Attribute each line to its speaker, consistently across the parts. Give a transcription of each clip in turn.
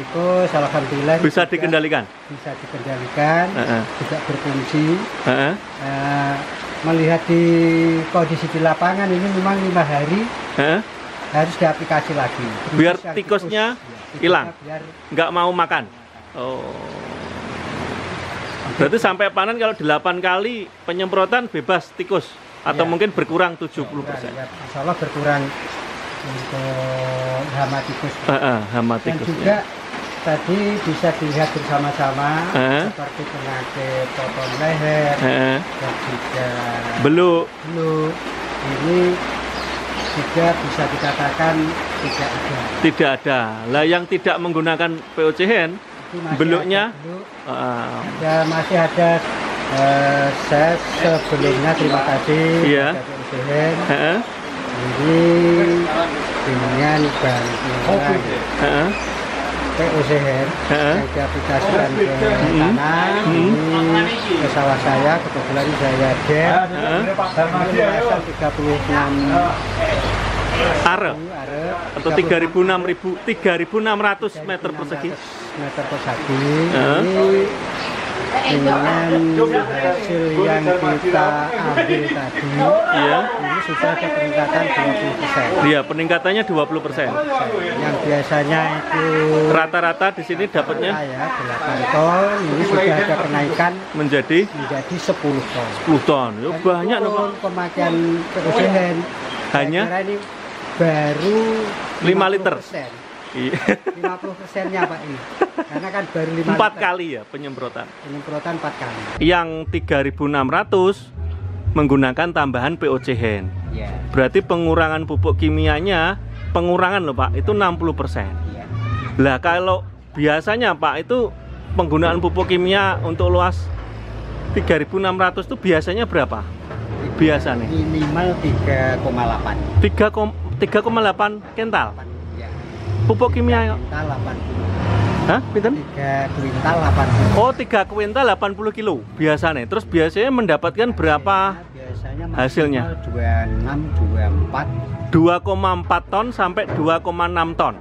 Speaker 1: tikus alhamdulillah
Speaker 2: Bisa
Speaker 1: juga
Speaker 2: dikendalikan.
Speaker 1: bisa dikendalikan
Speaker 2: Heeh.
Speaker 1: juga berfungsi
Speaker 2: Heeh.
Speaker 1: Eh, melihat di kondisi di lapangan ini memang lima hari
Speaker 2: Heeh.
Speaker 1: harus diaplikasi lagi
Speaker 2: Biar tikusnya
Speaker 1: tikus, ya, tikusnya
Speaker 2: hilang.
Speaker 1: biar
Speaker 2: Nggak mau makan. Oh. Berarti sampai panen kalau 8 kali penyemprotan bebas tikus atau
Speaker 1: Iya.
Speaker 2: mungkin berkurang 70%.
Speaker 1: ya, insya Allah berkurang untuk hama tikus
Speaker 2: Heeh, hama
Speaker 1: dan
Speaker 2: tikusnya.
Speaker 1: juga tadi bisa dilihat bersama-sama
Speaker 2: Heeh.
Speaker 1: seperti penyakit potong leher
Speaker 2: Heeh.
Speaker 1: dan juga
Speaker 2: Beluk.
Speaker 1: flu ini juga bisa dikatakan tidak ada
Speaker 2: Tidak ada. Lah yang tidak menggunakan POC hand,
Speaker 1: Itu masih
Speaker 2: Beluknya?
Speaker 1: ada beluk.
Speaker 2: eh,
Speaker 1: Ya masih ada eh, saya sebelumnya terima kasih
Speaker 2: Iya.
Speaker 1: PUCN
Speaker 2: heeh,
Speaker 1: ini dengan bantuan
Speaker 2: heeh,
Speaker 1: PUCN
Speaker 2: heeh.
Speaker 1: yang diaplikasikan ke
Speaker 2: Hmm.
Speaker 1: tanah
Speaker 2: Hmm.
Speaker 1: ini ke sawah saya kebetulan saya ini luasan 36
Speaker 2: Are
Speaker 1: are
Speaker 2: atau 3006 ribu 3600 meter persegi.
Speaker 1: meter persegi
Speaker 2: Heeh.
Speaker 1: ini dengan hasil yang kita ambil tadi
Speaker 2: Iya.
Speaker 1: Sudah ada peningkatan 20 persen
Speaker 2: Iya, peningkatannya 20%.
Speaker 1: yang biasanya itu
Speaker 2: Rata-rata di sini dapatnya
Speaker 1: ya 8 ton ini sudah ada kenaikan
Speaker 2: menjadi
Speaker 1: menjadi 10 ton
Speaker 2: 10 ton. Ya, banyak loh,
Speaker 1: pemakaian perusahaan
Speaker 2: Hanya?
Speaker 1: ini baru
Speaker 2: 5 liter.
Speaker 1: 50%.
Speaker 2: Iya.
Speaker 1: 50 persennya Pak ini karena kan baru 5
Speaker 2: Empat
Speaker 1: liter.
Speaker 2: kali ya penyemprotan.
Speaker 1: penyemprotan 4 kali
Speaker 2: Yang 3600 menggunakan tambahan POC hand.
Speaker 1: ya
Speaker 2: Berarti pengurangan pupuk kimianya, pengurangan loh Pak, itu 60%.
Speaker 1: ya
Speaker 2: Lah kalau biasanya Pak itu penggunaan pupuk kimia untuk luas 3600 itu biasanya berapa? Biasa nih.
Speaker 1: minimal 3,8
Speaker 2: 3, 3,8 kental.
Speaker 1: ya
Speaker 2: Pupuk kimia.
Speaker 1: kuintal 80
Speaker 2: Hah? Pinten?
Speaker 1: 3 kuintal 80
Speaker 2: Oh, 3 kuintal 80 kilo biasanya. Terus biasanya mendapatkan berapa?
Speaker 1: biasanya
Speaker 2: hasilnya?
Speaker 1: maksimal 26 24
Speaker 2: 2,4 ton sampai 2,6 ton.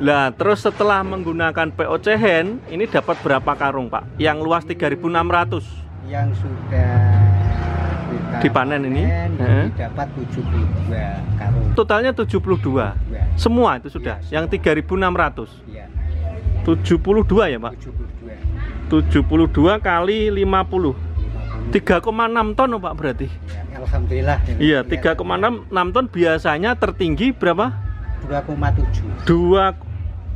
Speaker 2: Lah, terus setelah menggunakan POC hand, ini dapat berapa karung, Pak? Yang luas 3600.
Speaker 1: yang sudah kita
Speaker 2: Dipanen ini?
Speaker 1: dapat 72 karung
Speaker 2: Totalnya 72.
Speaker 1: Ya,
Speaker 2: Semua itu sudah.
Speaker 1: Iya,
Speaker 2: Yang 3600.
Speaker 1: ya
Speaker 2: 72 ya, Pak?
Speaker 1: 72
Speaker 2: 72 kali 50.
Speaker 1: 50
Speaker 2: 3,6 ton, oh, Pak, berarti.
Speaker 1: ya, Alhamdulillah
Speaker 2: Iya, 3,6 6 ton biasanya tertinggi berapa?
Speaker 1: 2,7
Speaker 2: 2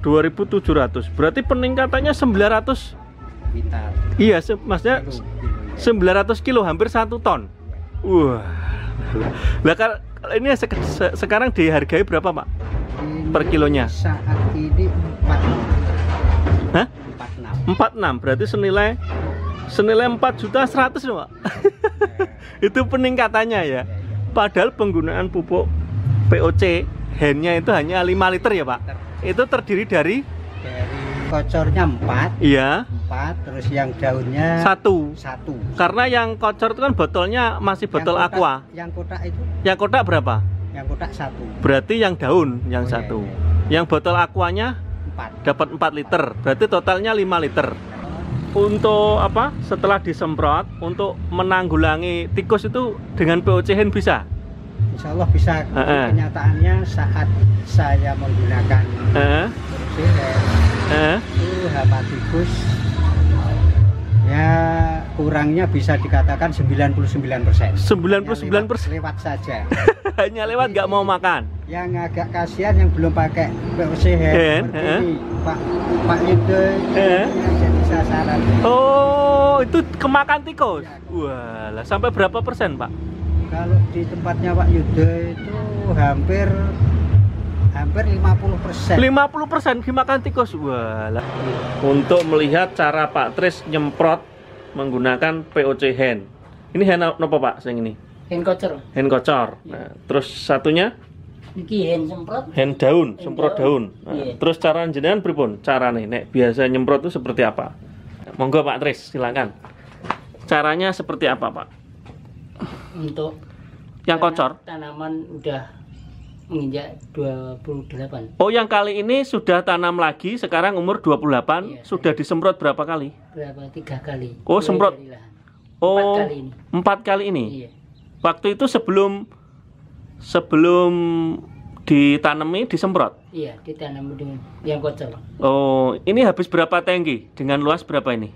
Speaker 2: 2700. Berarti peningkatannya 900.
Speaker 1: kuintal
Speaker 2: Iya, se- maksudnya
Speaker 1: Kilo, kilo, ya.
Speaker 2: 900 kilo hampir satu ton. Wah. Lah kalau ini sek- se- sekarang dihargai berapa, Pak?
Speaker 1: Ini
Speaker 2: Per kilonya?
Speaker 1: saat ini 46
Speaker 2: Hah?
Speaker 1: 46
Speaker 2: 46 berarti senilai senilai 4 juta 100 loh, Pak. itu peningkatannya ya.
Speaker 1: Ya, ya.
Speaker 2: Padahal penggunaan pupuk POC handnya itu hanya 5 liter ya, Pak. Itu terdiri dari
Speaker 1: dari kocornya 4
Speaker 2: iya,
Speaker 1: 4 terus yang daunnya
Speaker 2: satu.
Speaker 1: satu
Speaker 2: Karena yang kocor itu kan botolnya masih botol
Speaker 1: Yang kotak-
Speaker 2: aqua.
Speaker 1: yang kotak itu
Speaker 2: Yang kotak berapa?
Speaker 1: yang kotak satu
Speaker 2: Berarti yang daun yang
Speaker 1: Oh, iya,
Speaker 2: satu.
Speaker 1: iya.
Speaker 2: Yang botol aquanya
Speaker 1: empat
Speaker 2: dapat 4 liter. Berarti totalnya 5 liter. Untuk apa? Setelah disemprot untuk menanggulangi tikus itu dengan POC hand bisa.
Speaker 1: Insya Allah bisa
Speaker 2: Heeh.
Speaker 1: kenyataannya saat saya menggunakan
Speaker 2: Heeh.
Speaker 1: Proseher
Speaker 2: Heeh.
Speaker 1: itu hama tikus ya kurangnya bisa dikatakan 99 persen
Speaker 2: 99 persen
Speaker 1: lewat saja
Speaker 2: hanya lewat nggak mau makan.
Speaker 1: Yang agak kasihan yang belum pakai POC hand seperti
Speaker 2: heeh.
Speaker 1: ini Pak Pak
Speaker 2: Heeh.
Speaker 1: yang jadi sasaran
Speaker 2: Oh, itu kemakan tikus. Wah, lah sampai berapa persen, Pak?
Speaker 1: kalau di tempatnya Pak Yudo itu hampir hampir 50 persen
Speaker 2: 50 persen dimakan tikus. Wah, lah. Untuk melihat cara Pak Tris nyemprot menggunakan POC hand. Ini hand apa Pak? Yang ini
Speaker 3: Hen kocor.
Speaker 2: hand kocor. Nah, terus satunya
Speaker 3: Iki hen semprot.
Speaker 2: hand daun,
Speaker 3: Hand
Speaker 2: semprot
Speaker 3: daun.
Speaker 2: daun. Nah,
Speaker 3: Iya.
Speaker 2: Terus cara jenengan pripun? Cara nih, nek biasa nyemprot itu seperti apa? Monggo Pak Tris, silakan. Caranya seperti apa Pak?
Speaker 3: Untuk
Speaker 2: Yang
Speaker 3: tanam-
Speaker 2: kocor?
Speaker 3: Tanaman udah menginjak 28
Speaker 2: Oh, yang kali ini sudah tanam lagi, sekarang umur 28,
Speaker 3: Iya.
Speaker 2: sudah disemprot berapa kali?
Speaker 3: berapa tiga kali
Speaker 2: Oh,
Speaker 3: Mulai
Speaker 2: semprot. Oh,
Speaker 3: empat kali ini
Speaker 2: empat kali ini.
Speaker 3: iya
Speaker 2: Waktu itu sebelum sebelum ditanami disemprot.
Speaker 3: iya ditanam dengan yang kocor
Speaker 2: Oh, ini habis berapa tangki? Dengan luas berapa ini?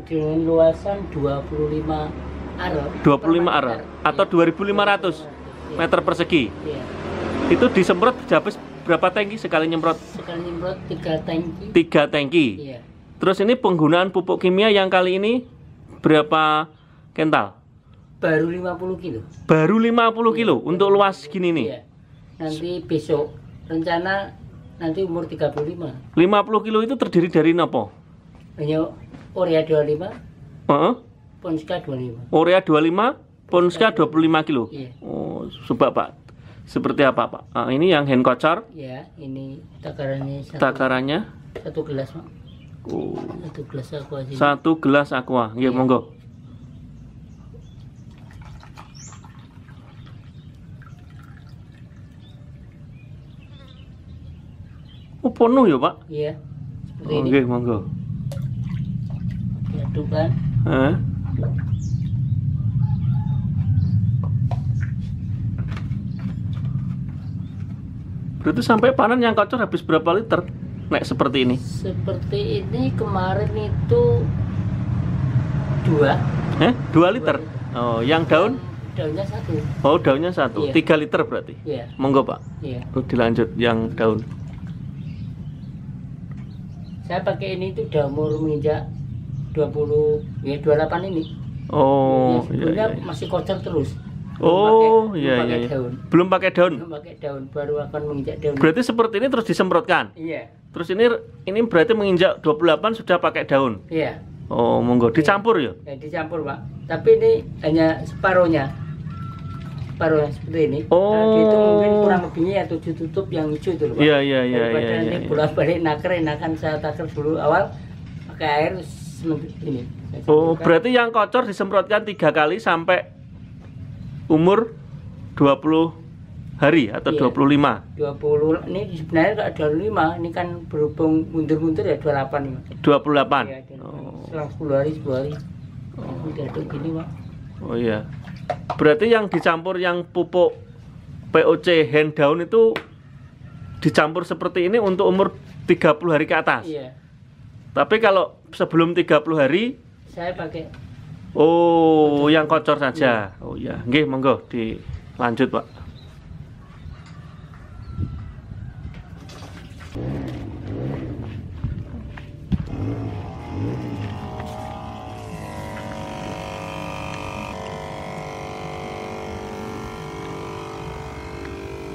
Speaker 3: dengan luasan 25 aro
Speaker 2: 25
Speaker 3: per
Speaker 2: aro
Speaker 3: meter.
Speaker 2: atau 2500
Speaker 3: Iya.
Speaker 2: meter persegi.
Speaker 3: iya
Speaker 2: Itu disemprot habis berapa tangki sekali nyemprot?
Speaker 3: sekali nyemprot tiga tangki
Speaker 2: Tiga tangki.
Speaker 3: iya
Speaker 2: Terus ini penggunaan pupuk kimia yang kali ini berapa kental?
Speaker 3: Baru 50 kilo
Speaker 2: Baru 50 kilo untuk luas gini nih.
Speaker 3: iya nanti besok rencana nanti umur 35
Speaker 2: 50 kilo itu terdiri dari nopo?
Speaker 3: hanya Urea 25
Speaker 2: Heeh.
Speaker 3: Ponska 25
Speaker 2: Urea 25, Ponska 25 kilo.
Speaker 3: iya
Speaker 2: Oh, coba Pak. Seperti apa Pak? Ah, ini yang hand kocor,
Speaker 3: ya ini takarannya satu,
Speaker 2: takarannya
Speaker 3: satu gelas Pak.
Speaker 2: oh,
Speaker 3: satu gelas aku aja
Speaker 2: satu gelas aqua. Nggih,
Speaker 3: Iya.
Speaker 2: monggo. Penuh ya Pak?
Speaker 3: iya seperti
Speaker 2: Oh,
Speaker 3: ini
Speaker 2: nggih, monggo.
Speaker 3: diadukkan
Speaker 2: Hah? Berarti sampai panen yang kocor habis berapa liter? Nek seperti ini.
Speaker 3: seperti ini kemarin itu dua
Speaker 2: Eh, 2 liter. Oh, yang daun?
Speaker 3: daunnya satu
Speaker 2: Oh, daunnya satu.
Speaker 3: Iya.
Speaker 2: 3 liter berarti.
Speaker 3: iya
Speaker 2: Monggo, Pak.
Speaker 3: iya
Speaker 2: Oh, dilanjut yang daun.
Speaker 3: Saya pakai ini itu udah umur menginjak 20 ya 28 ini
Speaker 2: Oh,
Speaker 3: ya,
Speaker 2: iya,
Speaker 3: sebelumnya
Speaker 2: iya, iya.
Speaker 3: masih kocor terus Belum
Speaker 2: Oh,
Speaker 3: pakai-
Speaker 2: iya
Speaker 3: belum
Speaker 2: iya
Speaker 3: pakai
Speaker 2: iya.
Speaker 3: daun
Speaker 2: Belum pakai daun.
Speaker 3: belum pakai daun baru akan menginjak daun
Speaker 2: Berarti seperti ini terus disemprotkan.
Speaker 3: iya
Speaker 2: Terus ini ini berarti menginjak 28 sudah pakai daun.
Speaker 3: iya
Speaker 2: Oh, monggo dicampur ya.
Speaker 3: ya dicampur pak tapi ini hanya separohnya separohnya seperti ini
Speaker 2: Oh.
Speaker 3: Nah, itu mungkin kurang lebihnya ya tujuh tutup yang hijau itu loh
Speaker 2: Iya, iya, iya,
Speaker 3: Daripada
Speaker 2: iya,
Speaker 3: nanti
Speaker 2: iya, iya.
Speaker 3: bolak balik naker enakan saya taker dulu awal pakai air ini
Speaker 2: Oh, berarti yang kocor disemprotkan tiga kali sampai umur 20 hari atau
Speaker 3: Iya.
Speaker 2: 25.
Speaker 3: 20 ini sebenarnya kalau 25 ini kan berhubung mundur-mundur ya 28 ini Pak.
Speaker 2: 28.
Speaker 3: Iya, dan
Speaker 2: Oh,
Speaker 3: selang 10 hari 10 hari udah aduk gini pak
Speaker 2: oh iya. Berarti yang dicampur yang pupuk POC hand down itu dicampur seperti ini untuk umur 30 hari ke atas.
Speaker 3: iya
Speaker 2: Tapi kalau sebelum 30 hari
Speaker 3: saya pakai
Speaker 2: oh yang kocor saja. Oh iya, nggih monggo dilanjut, Pak.